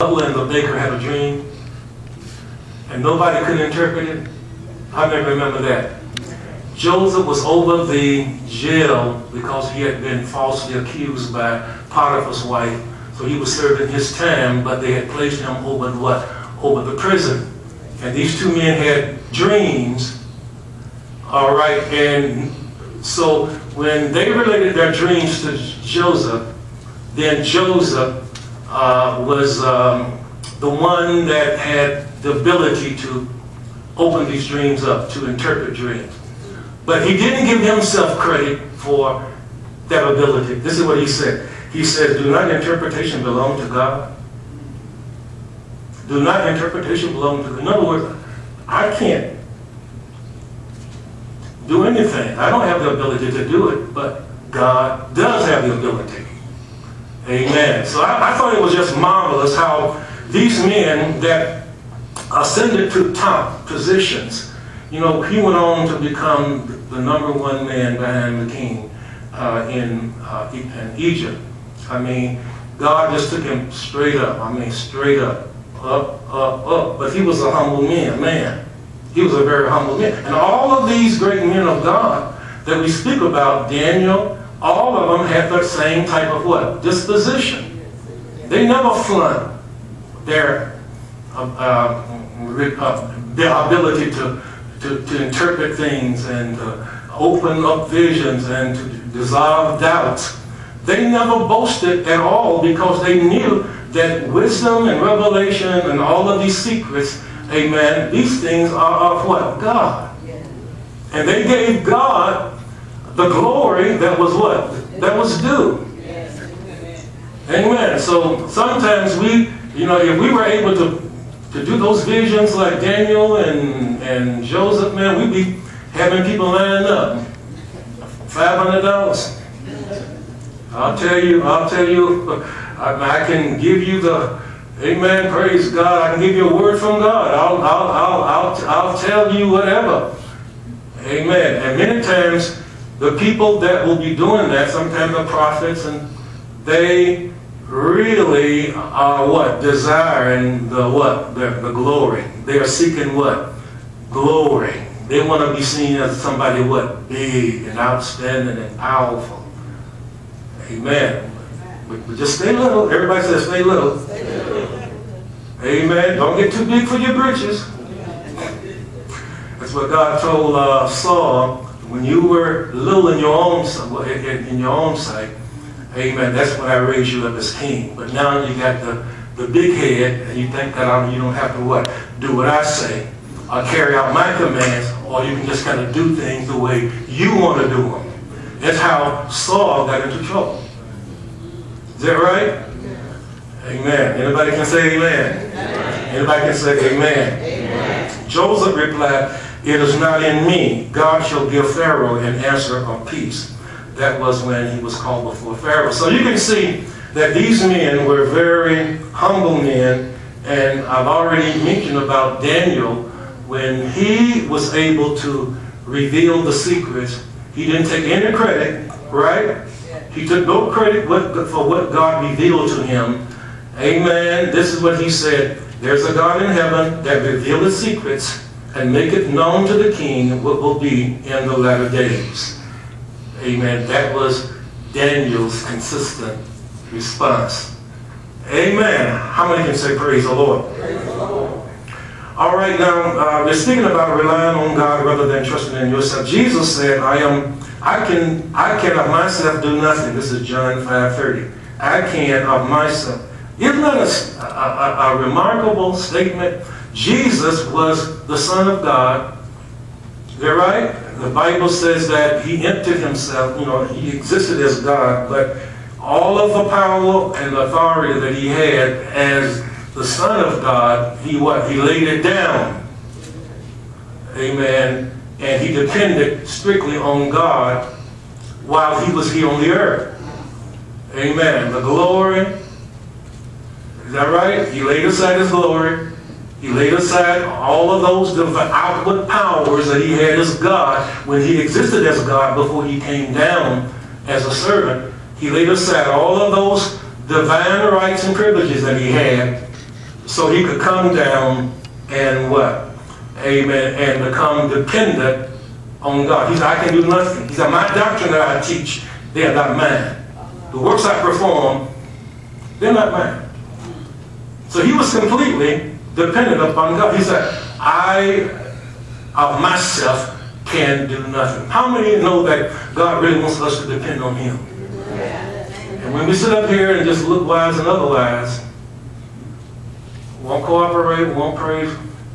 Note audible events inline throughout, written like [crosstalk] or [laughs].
and the baker had a dream, and nobody could interpret it. I never remember that. Joseph was over the jail because he had been falsely accused by Potiphar's wife. So he was serving his time, but they had placed him over what? Over the prison. And these two men had dreams. All right, and so when they related their dreams to Joseph, then Joseph uh, was um, the one that had the ability to open these dreams up, to interpret dreams. But he didn't give himself credit for that ability. This is what he said. He said, do not interpretation belong to God? Do not interpretation belong to God? In other words, I can't do anything. I don't have the ability to do it, but God does have the ability. Amen. So I, I thought it was just marvelous how these men that ascended to top positions, you know, he went on to become the number one man behind the king uh, in, uh, in Egypt. I mean, God just took him straight up. I mean, straight up, up, up, up. But he was a humble man, man. He was a very humble man. And all of these great men of God that we speak about, Daniel, all of them had the same type of what? Disposition. They never flaunt their, uh, uh, their ability to, to, to interpret things and to open up visions and to dissolve doubts. They never boasted at all because they knew that wisdom and revelation and all of these secrets, amen, these things are of what? God. And they gave God the glory that was what? That was due. Amen. So sometimes we, you know, if we were able to, to do those visions like Daniel and, and Joseph, man, we'd be having people lining up. $500. I'll tell you, I'll tell you, I, I can give you the, amen, praise God. I can give you a word from God. I'll, I'll, I'll, I'll, I'll tell you whatever. Amen. And many times, the people that will be doing that, sometimes the prophets, and they really are what? Desiring the what? The, the glory. They are seeking what? Glory. They want to be seen as somebody what? Big and outstanding and powerful. Amen. But, just stay little. Everybody says stay little. Amen. Don't get too big for your britches. That's what God told uh, Saul when you were little in your own in, in your own sight. Amen. That's when I raised you up as king. But now you got the, the big head, and you think that I'm, you don't have to what? Do what I say, or carry out my commands, or you can just kind of do things the way you want to do them. That's how Saul got into trouble. Is that right? Amen. Anybody can say amen? amen. Anybody can say amen. amen. Joseph replied, It is not in me. God shall give Pharaoh an answer of peace. That was when he was called before Pharaoh. So you can see that these men were very humble men. And I've already mentioned about Daniel when he was able to reveal the secrets. He didn't take any credit, right? He took no credit for what God revealed to him. Amen. This is what he said. There's a God in heaven that revealeth secrets and make it known to the king what will be in the latter days. Amen. That was Daniel's consistent response. Amen. How many can say praise the Lord? Praise the Lord. All right, now uh, we're speaking about relying on God rather than trusting in yourself. Jesus said, "I am. I can. I can of myself do nothing." This is John five thirty. I can of myself. Isn't that a, a, a remarkable statement? Jesus was the Son of God. Is that right? The Bible says that he emptied himself, you know, he existed as God, but all of the power and authority that he had as the Son of God, he what? He laid it down. Amen. And he depended strictly on God while he was here on the earth. Amen. The glory. Is that right? He laid aside his glory he laid aside all of those outward powers that he had as God when he existed as God before he came down as a servant. He laid aside all of those divine rights and privileges that he had so he could come down and what? Amen. And become dependent on God. He said, I can do nothing. He said, my doctrine that I teach, they are not mine. The works I perform, they're not mine. So he was completely dependent upon God. He said, I of myself can do nothing. How many know that God really wants us to depend on him? And when we sit up here and just look wise and otherwise, won't cooperate, won't pray,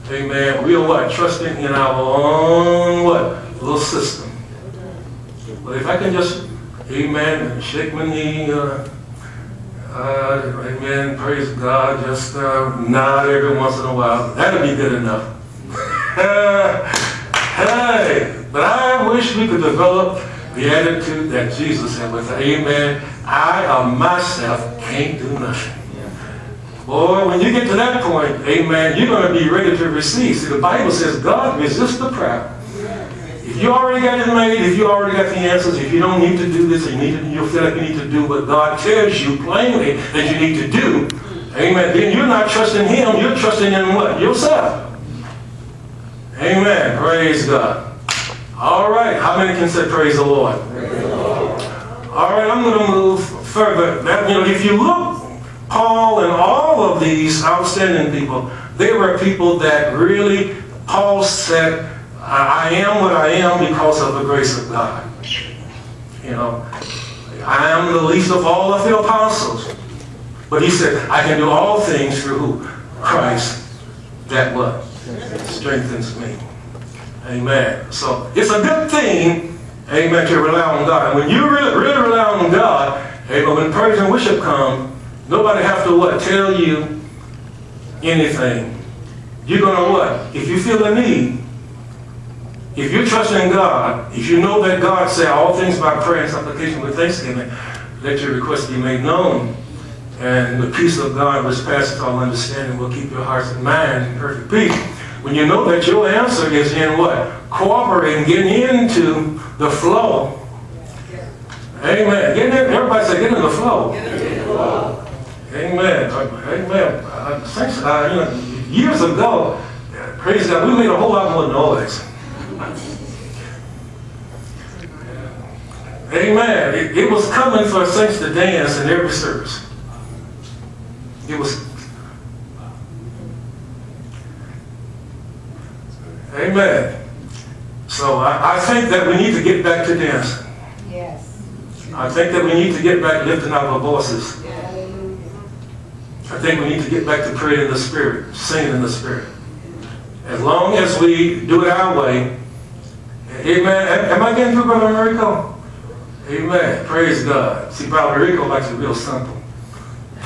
amen, we are what? Trusting in our own what? Little system. But if I can just, amen, shake my knee, uh, uh, amen, praise God, just uh, nod every once in a while, that'll be good enough. [laughs] hey, but I wish we could develop the attitude that Jesus had with, amen, I of myself can't do nothing. Boy, when you get to that point, amen, you're going to be ready to receive. See, the Bible says God resists the proud. If you already got it made, if you already got the answers, if you don't need to do this, you need to, you feel like you need to do what God tells you plainly that you need to do, amen, then you're not trusting Him, you're trusting in what? Yourself. Amen. Praise God. All right. How many can say praise the Lord? Praise the Lord. All right. I'm going to move further. That, you know, if you look, Paul and all of these outstanding people, they were people that really, Paul said, I am what I am because of the grace of God. You know, I am the least of all of the apostles. But he said, I can do all things through who? Christ. That what? strengthens me. Amen. So it's a good thing, amen, to rely on God. And when you really, really rely on God, amen, when praise and worship come, nobody have to what? Tell you anything. You're going to what? If you feel the need, if you're trusting in God, if you know that God said all things by prayer and supplication with thanksgiving, let your request be made known. And the peace of God, which passes all understanding, will keep your hearts and minds in perfect peace. When you know that your answer is in what? Cooperating, getting into the flow. Amen. Get in, everybody say, get in the flow. Amen. Amen. Uh, since, uh, you know, years ago, praise God, we made a whole lot more noise. Amen. It, it was coming for saints to dance in every service. It was. Amen. So I, I think that we need to get back to dancing. Yes. I think that we need to get back lifting up our voices. Hallelujah. I think we need to get back to praying in the Spirit, singing in the Spirit. As long as we do it our way, amen. Am I getting through, Brother Enrico? Amen. Praise God. See, Brother Enrico likes it real simple. [laughs]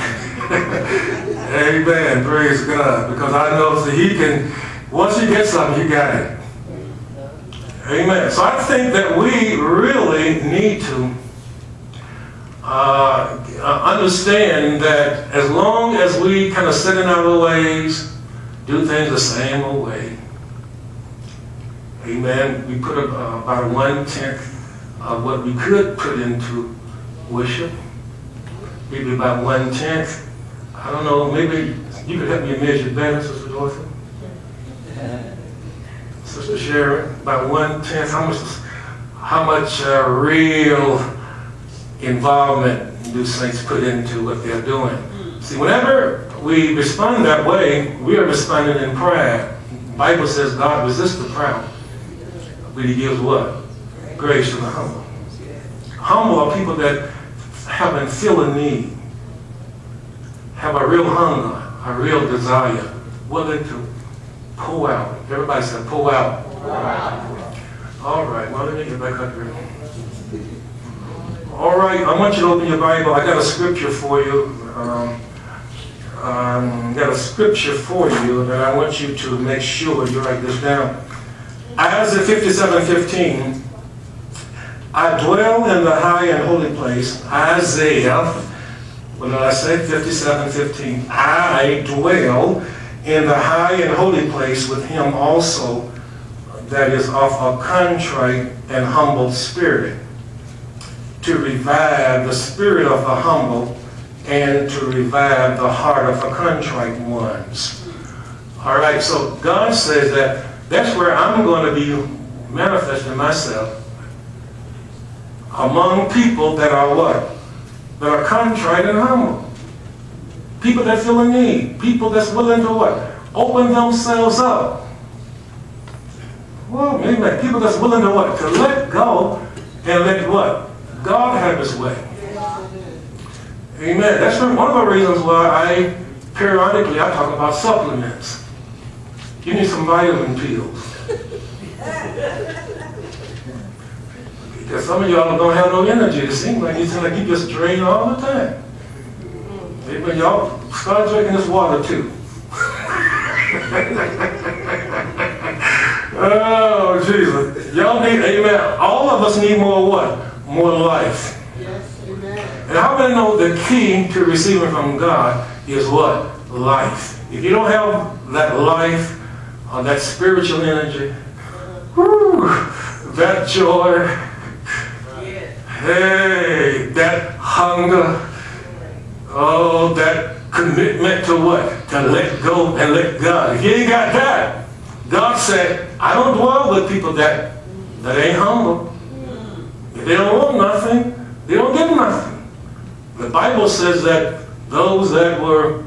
Amen. Praise God. Because I know that he can, once he gets something, he got it. Amen. So I think that we really need to uh, understand that as long as we kind of sit in our ways, do things the same old way, amen, we put uh, about one-tenth of what we could put into worship, maybe about one-tenth I don't know, maybe you could help me measure better, Sister Dorothy. [laughs] Sister Sharon, about one tenth, how much, how much uh, real involvement do saints put into what they're doing? See, whenever we respond that way, we are responding in prayer. The Bible says God resists the proud, but He gives what? Grace to the humble. Humble are people that haven't feel a need have a real hunger, a real desire, willing to pull out. Everybody said pull out. Pull out. All right, well, let me get back up here. All right, I want you to open your Bible. I got a scripture for you. Um, um, got a scripture for you that I want you to make sure you write this down. Isaiah 57, 15. I dwell in the high and holy place. Isaiah what did I say? 57, 15. I dwell in the high and holy place with him also that is of a contrite and humble spirit, to revive the spirit of the humble and to revive the heart of the contrite ones. All right, so God says that that's where I'm going to be manifesting myself among people that are what? That are contrite and humble. People that feel a need. People that's willing to what? Open themselves up. Well, amen. People that's willing to what? To let go and let what? God have his way. Amen. That's one of the reasons why I periodically I talk about supplements. Give me some vitamin pills. Because some of y'all don't have no energy. It seems like you seem like you just drain all the time. Amen. Y'all start drinking this water too. [laughs] oh, Jesus. Y'all need, amen. All of us need more what? More life. Yes, amen. And how many know the key to receiving from God is what? Life. If you don't have that life, or that spiritual energy, that joy, hey, that hunger, oh, that commitment to what? To let go and let God. If you ain't got that, God said, I don't dwell with people that, that ain't humble. If they don't want nothing, they don't get nothing. The Bible says that those that were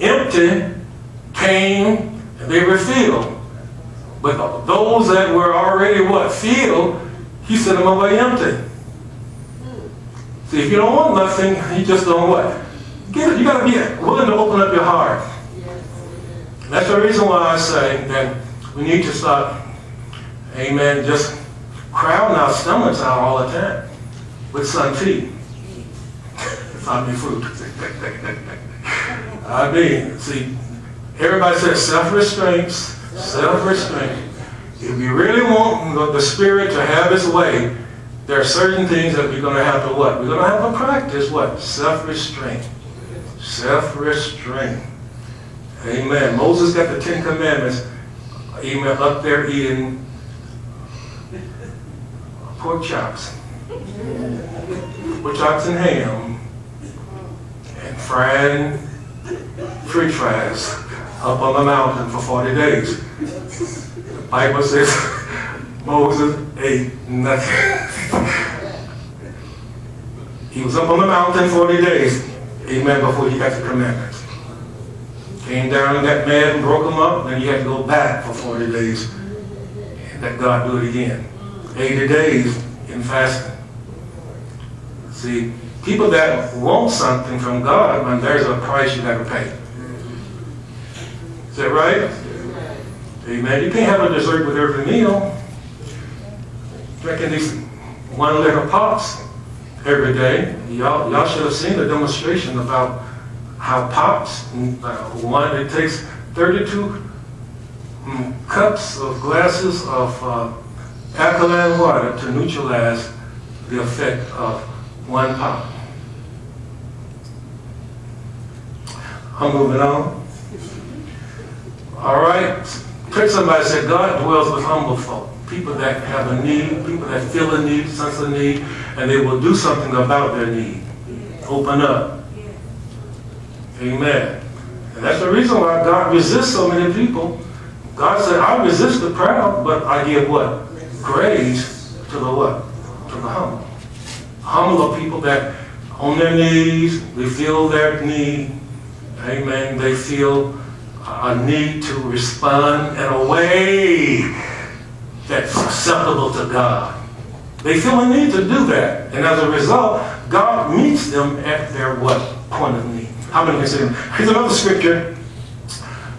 empty came they were filled. But those that were already what? Filled, he sent them away empty. See, if you don't want nothing, you just don't what? Get it. You got to be willing to open up your heart. That's the reason why I say that we need to stop, amen, just crowding our stomachs out all the time with sun tea. [laughs] I mean fruit. [laughs] I mean, see, everybody says self-restraint, self-restraint. If you really want the, Spirit to have its way, there are certain things that we're going to have to what? We're going to have to practice what? Self-restraint. Self-restraint. Amen. Moses got the Ten Commandments. Amen. Up there eating pork chops. Pork chops and ham. And frying french fries up on the mountain for 40 days. The Bible says Moses ate nothing. he was up on the mountain 40 days, amen, before he got the commandments. Came down and got mad and broke them up, then he had to go back for 40 days and let God do it again. 80 days in fasting. See, people that want something from God, man, there's a price you got to pay. Is that right? Amen. You can't have a dessert with every meal. Drinking these one liter pops every day. Y'all, y'all should have seen the demonstration about how pops, uh, one, it takes 32 mm, cups of glasses of uh, alkaline water to neutralize the effect of one pop. I'm moving on. All right. Pick somebody said God dwells with humble folk. People that have a need, people that feel a need, sense a need, and they will do something about their need. Open up. Amen. And that's the reason why God resists so many people. God said, I resist the proud, but I give what? Grace to the what? To the humble. Humble are people that on their knees, they feel their need. Amen. They feel a need to respond in a way that's acceptable to God. They feel a need to do that. And as a result, God meets them at their what point of need. How many can say Here's another scripture.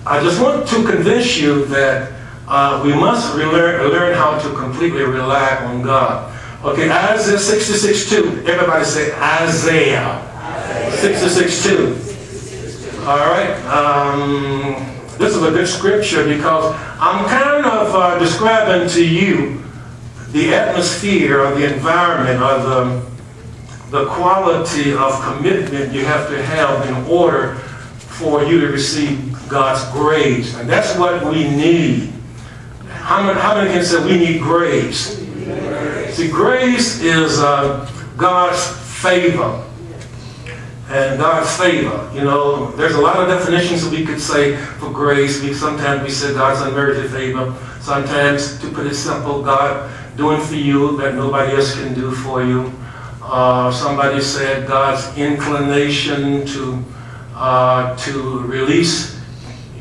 I just want to convince you that uh, we must learn, learn how to completely rely on God. Okay, Isaiah 66 2. Everybody say Isaiah, Isaiah. 66 2. All right. Um, this is a good scripture because I'm kind of uh, describing to you the atmosphere or the environment or the, the quality of commitment you have to have in order for you to receive God's grace. And that's what we need. How many, how many can say we need grace? See, grace is uh, God's favor. And God's favor. You know, there's a lot of definitions that we could say for grace. We sometimes we say God's unmerited favor. Sometimes, to put it simple, God doing for you that nobody else can do for you. Uh, somebody said God's inclination to uh, to release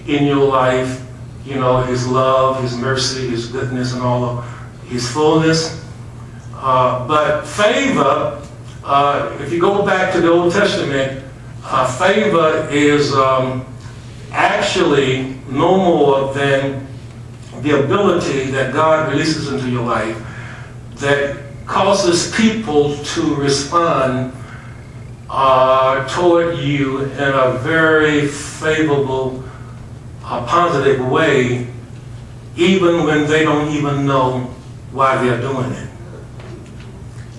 in your life, you know, His love, His mercy, His goodness, and all of His fullness. Uh, but favor uh, if you go back to the Old Testament, uh, favor is um, actually no more than the ability that God releases into your life that causes people to respond uh, toward you in a very favorable, uh, positive way, even when they don't even know why they're doing it.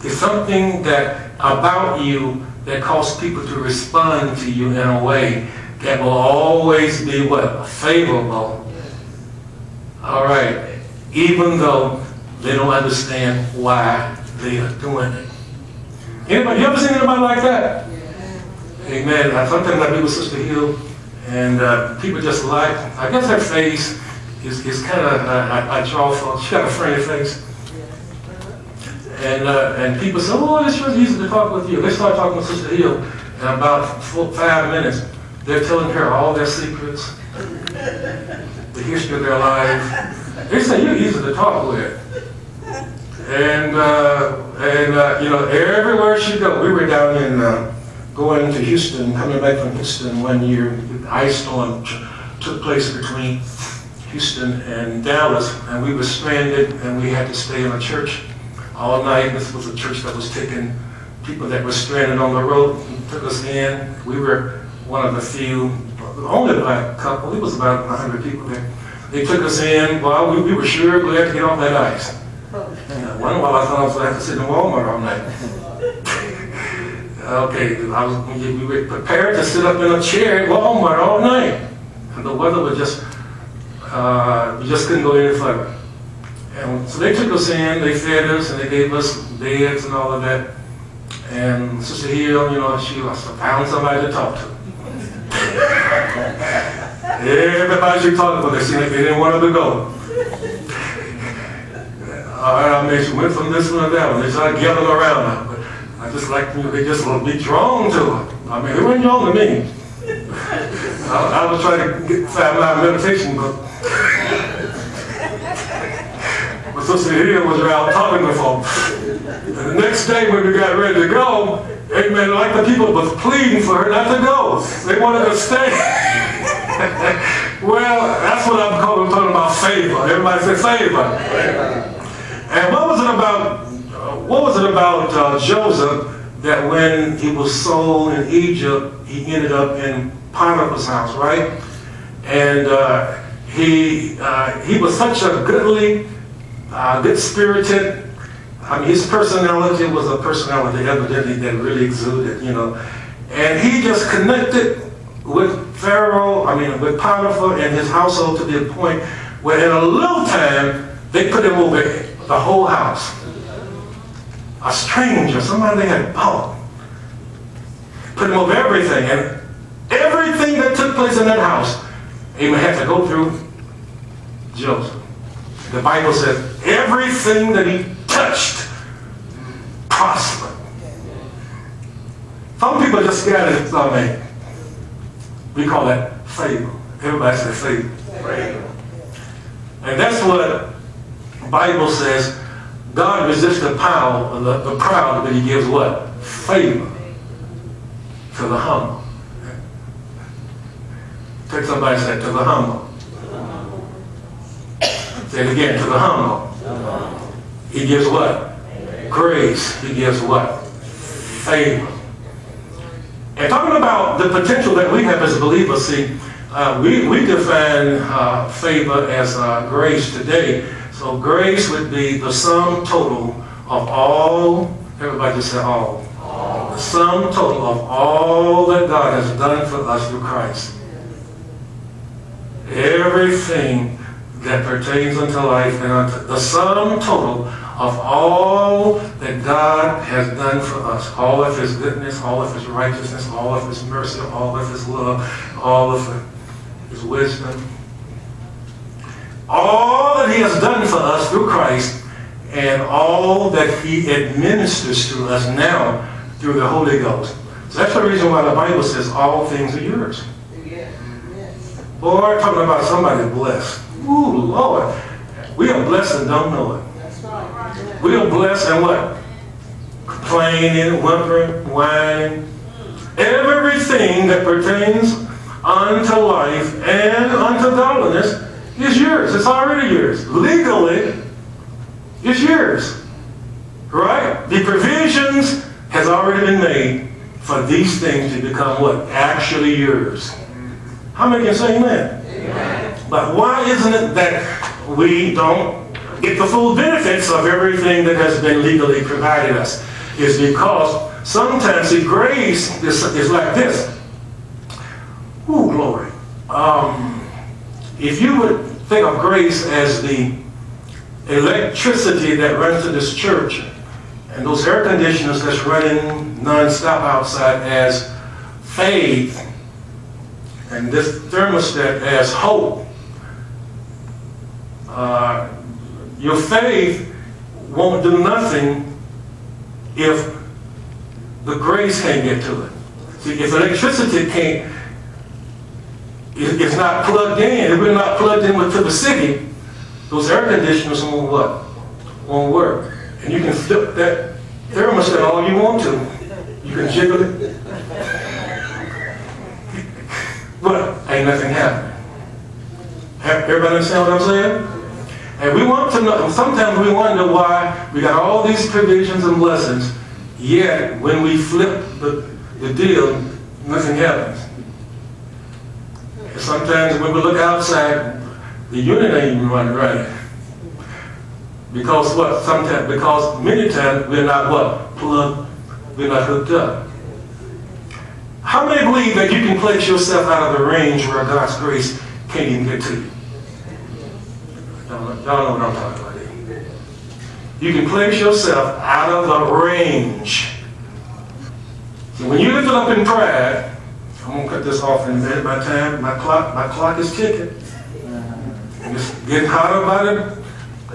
It's something that about you that cause people to respond to you in a way that will always be what? Favorable. All right. Even though they don't understand why they are doing it. Anybody, you ever seen anybody like that? Amen. I sometimes I be with Sister Hill, and uh, people just like, I guess her face is, is kind of, uh, I, I draw for, she got a friendly face. And, uh, and people say, oh, really easy to talk with you. They start talking with Sister Hill, and about four, five minutes, they're telling her all their secrets, the history of their life. They say, you're easy to talk with. And, uh, and uh, you know, everywhere she go, we were down in, uh, going to Houston, coming back from Houston one year, the ice storm took place between Houston and Dallas, and we were stranded, and we had to stay in a church all night. This was a church that was taking people that were stranded on the road. Took us in. We were one of the few, only black couple. It was about 100 people there. They took us in. Well, we, we were sure glad to get off that ice. And one while I thought I was going to have to sit in Walmart all night. [laughs] okay, I was, we were prepared to sit up in a chair at Walmart all night. And the weather was just, uh, we just couldn't go any further. And so they took us in, they fed us, and they gave us beds and all of that. And Sister Hill, you know, she found somebody to talk to. Everybody she talked about, they seemed like they didn't want her to go. I mean, she went from this one to that one. They started gathering around her. But I just like, you know, they just be drawn to her. I mean, they weren't drawn to me. I, I was trying to get, find my meditation book. Sister Hill was around talking to folks. And the next day when we got ready to go, amen, like the people was pleading for her not to go. They wanted to stay. [laughs] well, that's what I'm calling, talking about favor. Everybody say favor. And what was it about, what was it about uh, Joseph that when he was sold in Egypt, he ended up in Potiphar's house, right? And uh, he, uh, he was such a goodly, uh, good spirited. I mean, his personality was a personality evidently that really exuded, you know. And he just connected with Pharaoh, I mean, with Potiphar and his household to the point where in a little time, they put him over the whole house. A stranger, somebody they had bought. Put him over everything. And everything that took place in that house, amen, had to go through Joseph. The Bible says everything that he touched prospered. Some people just scared. I mean, we call that favor. Everybody says favor. And that's what the Bible says. God resists the power, the, the proud, but he gives what? Favor to the humble. Take somebody say to the humble. Say it again, to the humble. He gives what? Grace. He gives what? Favor. And talking about the potential that we have as believers, see, uh, we, we define uh, favor as uh, grace today. So grace would be the sum total of all, everybody just say all, all. the sum total of all that God has done for us through Christ. Everything that pertains unto life and unto the sum total of all that God has done for us. All of his goodness, all of his righteousness, all of his mercy, all of his love, all of his wisdom. All that he has done for us through Christ and all that he administers to us now through the Holy Ghost. So that's the reason why the Bible says all things are yours. Boy, talking about somebody blessed. Ooh, Lord. We are blessed and don't know it. We are blessed and what? Complaining, whimpering, whining. Everything that pertains unto life and unto godliness is yours. It's already yours. Legally, it's yours. Right? The provisions has already been made for these things to become what? Actually yours. How many can say amen? amen? But why isn't it that we don't get the full benefits of everything that has been legally provided us? Is because sometimes the grace is, is like this. Ooh, glory. Um, if you would think of grace as the electricity that runs to this church and those air conditioners that's running non-stop outside as faith and this thermostat as hope. Uh, your faith won't do nothing if the grace can't get to it. See, if electricity can't, if it's not plugged in, if we're not plugged in to the city, those air conditioners won't what? Won't work. And you can flip that thermostat all you want to. You can jiggle it. [laughs] But ain't nothing happening. Everybody understand what I'm saying? And we want to know, sometimes we wonder why we got all these provisions and blessings, yet when we flip the, the deal, nothing happens. Sometimes when we look outside, the unit ain't even running right. Because what? Sometimes, because many times we're not what? Plugged, we're not hooked up. How many believe that you can place yourself out of the range where God's grace can't even get to you? What I'm talking about. You can place yourself out of the range. So when you lift it up in pride, I'm gonna cut this off in a minute. My time, my clock, my clock is ticking. It's getting hotter by the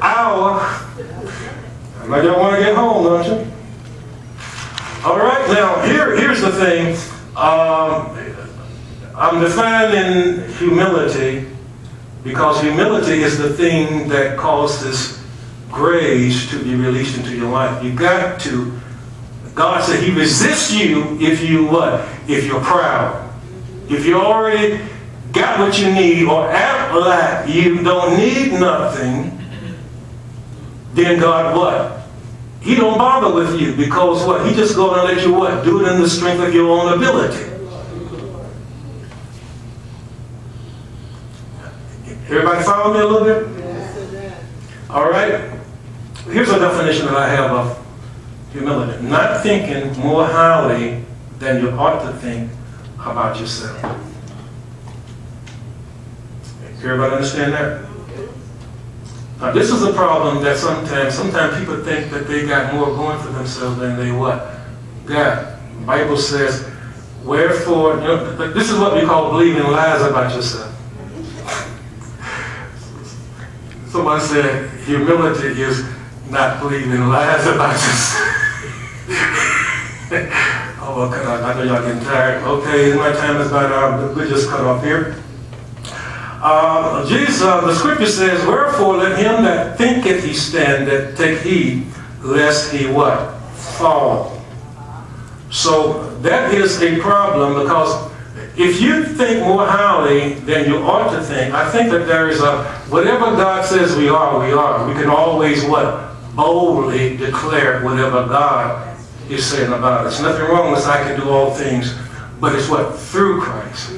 hour. I know y'all want to get home, don't you? All right, now here, here's the thing. Um, I'm defining humility because humility is the thing that causes grace to be released into your life. You got to. God said He resists you if you what? If you're proud. If you already got what you need or act like you don't need nothing, then God what? He don't bother with you because what? He just going to let you what? Do it in the strength of your own ability. Everybody follow me a little bit? All right. Here's a definition that I have of humility. Not thinking more highly than you ought to think about yourself. Everybody understand that? Now, this is a problem that sometimes, sometimes people think that they got more going for themselves than they what? Got. The Bible says, wherefore, you know, this is what we call believing lies about yourself. Someone said humility is not believing lies about yourself. [laughs] oh, okay, I know y'all getting tired. Okay, my time is about out. We'll just cut off here. Uh, Jesus, uh, the scripture says, Wherefore let him that thinketh he standeth take heed, lest he what? Fall. So that is a problem because if you think more highly than you ought to think, I think that there is a, whatever God says we are, we are. We can always what? Boldly declare whatever God is saying about us. Nothing wrong with I can do all things, but it's what? Through Christ.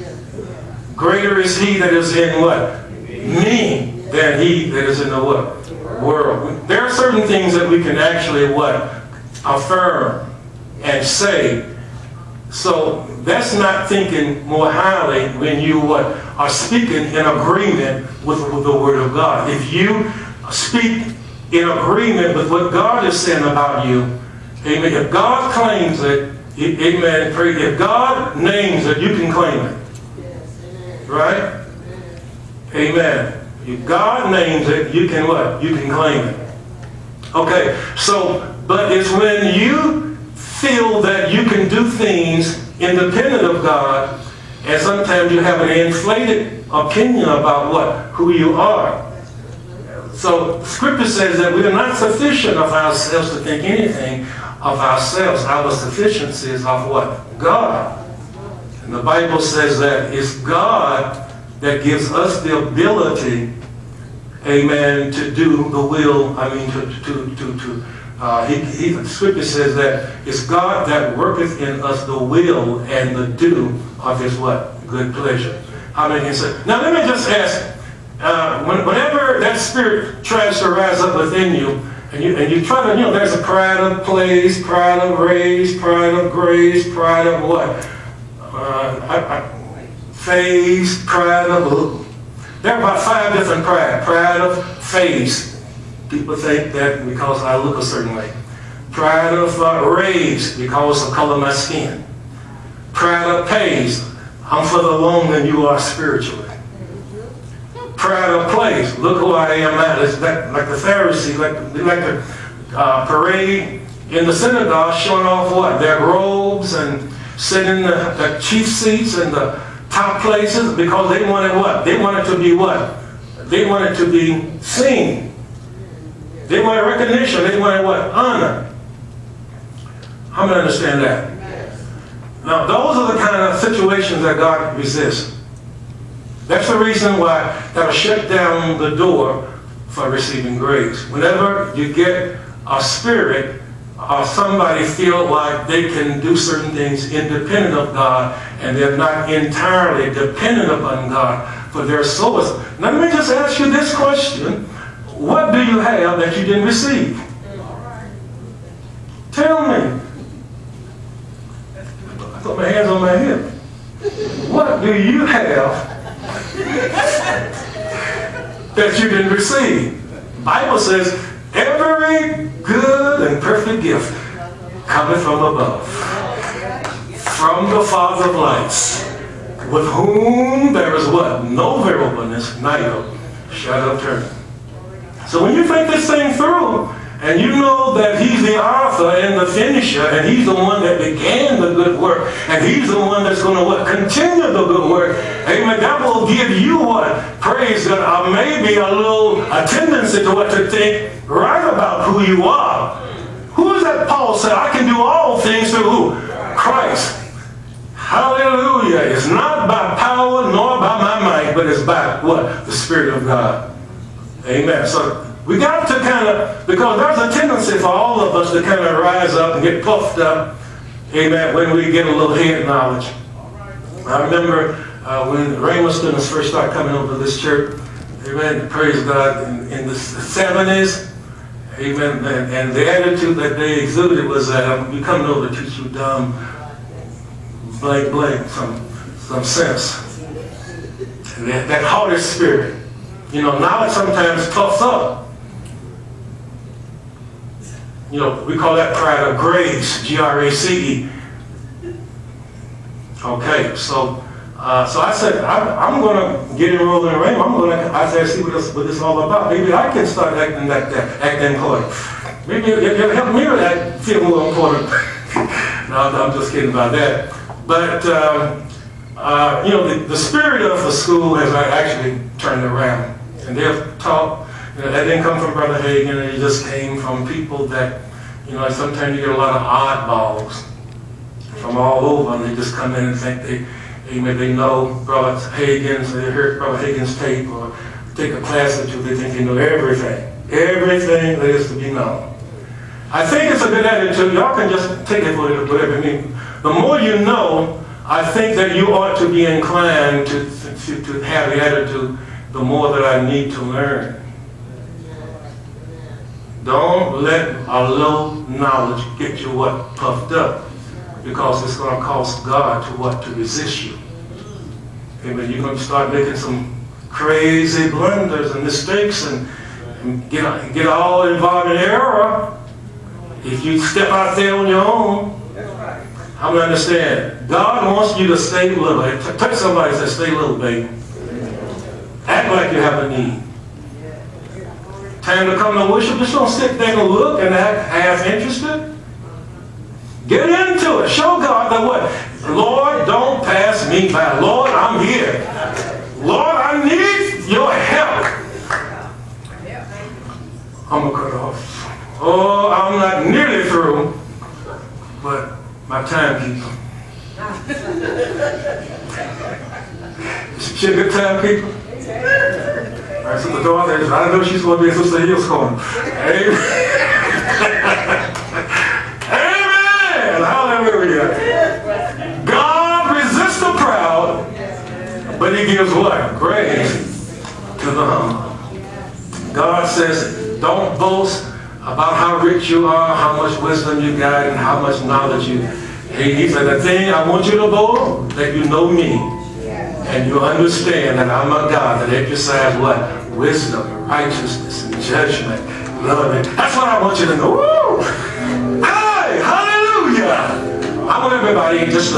Greater is he that is in what? Me than he that is in the what? World. There are certain things that we can actually what? Affirm and say. So that's not thinking more highly when you what are speaking in agreement with, with the word of God. If you speak in agreement with what God is saying about you, amen, if God claims it, amen, if God names it, you can claim it. Right? Amen. If God names it, you can what? You can claim it. Okay, so, but it's when you feel that you can do things independent of God, and sometimes you have an inflated opinion about what? Who you are. So Scripture says that we are not sufficient of ourselves to think anything of ourselves. Our sufficiency is of what? God. And the Bible says that it's God that gives us the ability, amen, to do the will, I mean, to, to, to, to uh, he, he, scripture says that it's God that worketh in us the will and the do of his what? Good pleasure. How many can say? Now let me just ask, uh, when, whenever that spirit tries to rise up within you, and you, and you try to, you know, there's a pride of place, pride of race, pride of grace, pride of what? Uh, I, I, phase, pride of, there are about five different pride. Pride of phase. People think that because I look a certain way. Pride of uh, race because of color of my skin. Pride of pace. I'm further along than you are spiritually. Pride of place. Look who I am at. It's like, like the Pharisees, like, like the uh, parade in the synagogue showing off what? Their robes and sitting in the, the chief seats and the top places because they wanted what? They wanted to be what? They wanted to be seen. They want recognition. They wanted what? Honor. How many understand that? Now, those are the kind of situations that God resists. That's the reason why that'll shut down the door for receiving grace. Whenever you get a spirit or somebody feel like they can do certain things independent of God and they're not entirely dependent upon God for their source. Now let me just ask you this question. What do you have that you didn't receive? Tell me. I put my hands on my hip. What do you have that you didn't receive? Bible says every good and perfect gift cometh from above, from the Father of lights, with whom there is what? No variableness, neither shadow of turning. So when you think this thing through, and you know that he's the author and the finisher, and he's the one that began the good work, and he's the one that's going to what continue the good work. Amen. That will give you what praise God, uh, maybe a little a tendency to what to think right about who you are. Who is that? Paul said, "I can do all things through who? Christ." Hallelujah. It's not by power nor by my might, but it's by what? The Spirit of God. Amen. So we got to kind of, because there's a tendency for all of us to kind of rise up and get puffed up, amen, when we get a little head knowledge. I remember uh, when Rhema students first started coming over to this church, amen, praise God, in, in the 70s, amen, and, and, the attitude that they exhibited was that I'm coming over to teach you dumb, blank, blank, some, some sense. That, that haughty spirit. You know, now it sometimes puffs up. You know, we call that pride of grace, G-R-A-C-E. Okay, so uh, so I said, I'm, I'm going to get enrolled in the Rhema. I'm going to, I said, see what this, what this is all about. Maybe I can start acting like that, acting important. Maybe it'll help me to feel more important. no, I'm just kidding about that. But, um, uh, you know, the, the spirit of the school has actually turned around. And they've taught, you know, that didn't come from Brother Hagin, it just came from people that, you know, sometimes you get a lot of oddballs from all over, and they just come in and think they, amen, they know Brother Hagin's, they heard Brother Hagin's tape, or take a class or two, they think they know everything. Everything that is to be known. I think it's a good attitude. Y'all can just take it for whatever it means. The more you know, I think that you ought to be inclined to, to, to have the attitude, the more that I need to learn. Don't let a low knowledge get you what puffed up because it's going to cost God to what to resist you. Amen. You're going to start making some crazy blunders and mistakes and and get, get all involved in error. If you step out there on your own, I'm gonna understand. God wants you to stay little. Touch somebody and say, stay little, baby. Act like you have a need. Time to come to worship, just don't sit there and look and act half interested. Get into it. Show God that what? Lord, don't pass me by. Lord, I'm here. Lord, I need your help. I'm going to cut off. Oh, I'm not nearly through, but my timekeeper. She [laughs] a good timekeeper? Right, so the daughter I don't know she's going to be a Sister Hill's corner. Amen. Amen. Hallelujah. God resists the proud, but he gives what? Grace to the humble. God says, don't boast about how rich you are, how much wisdom you got, and how much knowledge you. He, he said, the thing I want you to boast, that you know me. And you understand that I'm a God that exercises what? Wisdom, righteousness, and judgment, love. And that's what I want you to know. Woo! Hey, hallelujah! I want everybody just to